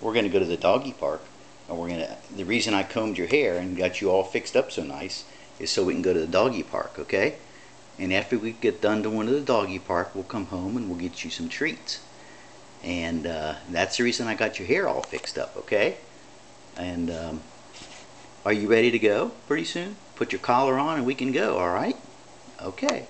we're going to go to the doggy park. And we're going to, the reason I combed your hair and got you all fixed up so nice is so we can go to the doggy park, okay? And after we get done to one of the doggy park, we'll come home and we'll get you some treats. And uh, that's the reason I got your hair all fixed up, okay? And um, are you ready to go pretty soon? Put your collar on and we can go, all right? Okay.